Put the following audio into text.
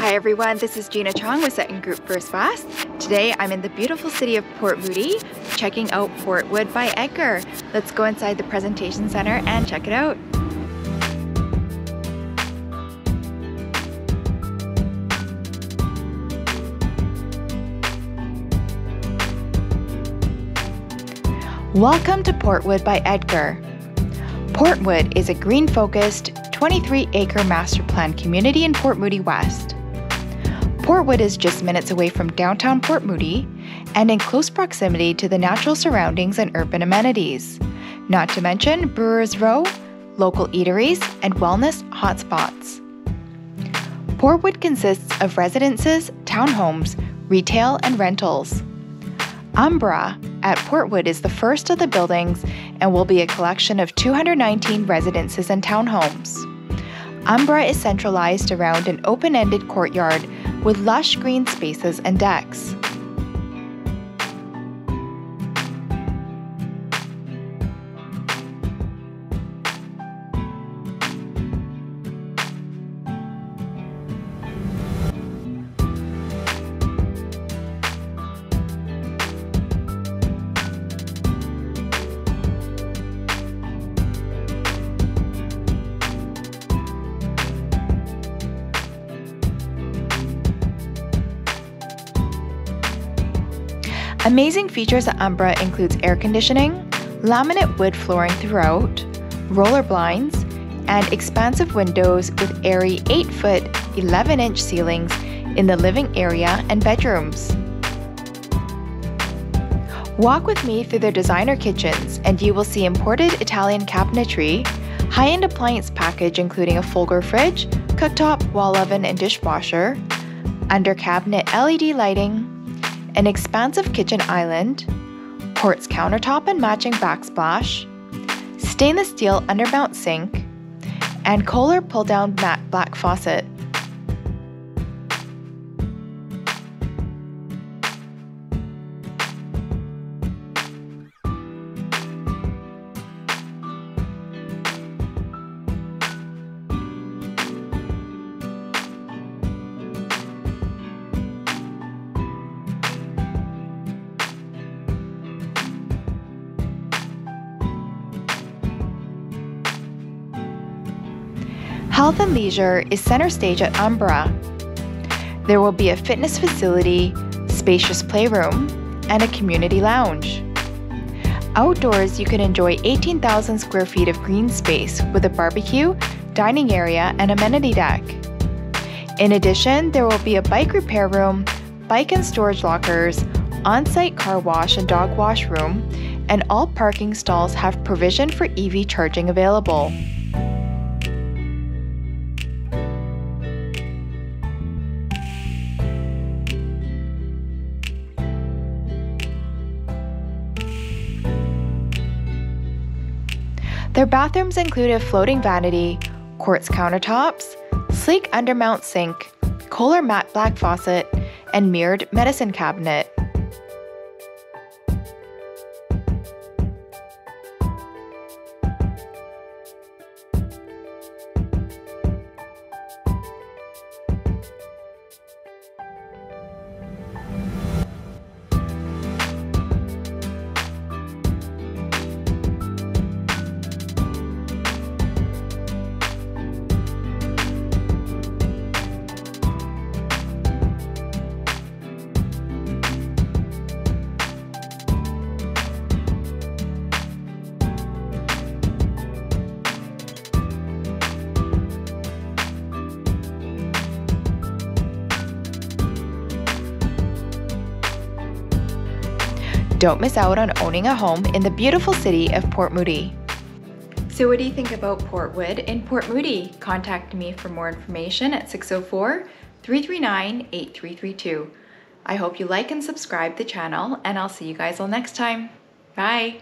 Hi everyone, this is Gina Chong with Sutton Group First West. Today I'm in the beautiful city of Port Moody, checking out Portwood by Edgar. Let's go inside the presentation center and check it out. Welcome to Portwood by Edgar. Portwood is a green-focused 23-acre master plan community in Port Moody West. Portwood is just minutes away from downtown Port Moody and in close proximity to the natural surroundings and urban amenities, not to mention Brewers Row, local eateries, and wellness hotspots. Portwood consists of residences, townhomes, retail, and rentals. Umbra at Portwood is the first of the buildings and will be a collection of 219 residences and townhomes. Umbra is centralized around an open ended courtyard with lush green spaces and decks. Amazing features at Umbra includes air conditioning, laminate wood flooring throughout, roller blinds, and expansive windows with airy 8-foot, 11-inch ceilings in the living area and bedrooms. Walk with me through their designer kitchens and you will see imported Italian cabinetry, high-end appliance package including a Fulgor fridge, cooktop, wall oven, and dishwasher, under cabinet LED lighting, an expansive kitchen island, quartz countertop and matching backsplash, stainless steel undermount sink, and Kohler pull-down matte black faucet. Health and leisure is center stage at Umbra. There will be a fitness facility, spacious playroom, and a community lounge. Outdoors, you can enjoy 18,000 square feet of green space with a barbecue, dining area, and amenity deck. In addition, there will be a bike repair room, bike and storage lockers, on site car wash and dog wash room, and all parking stalls have provision for EV charging available. Their bathrooms include a floating vanity, quartz countertops, sleek undermount sink, Kohler matte black faucet, and mirrored medicine cabinet. Don't miss out on owning a home in the beautiful city of Port Moody. So what do you think about Portwood in Port Moody? Contact me for more information at 604-339-8332. I hope you like and subscribe the channel and I'll see you guys all next time. Bye!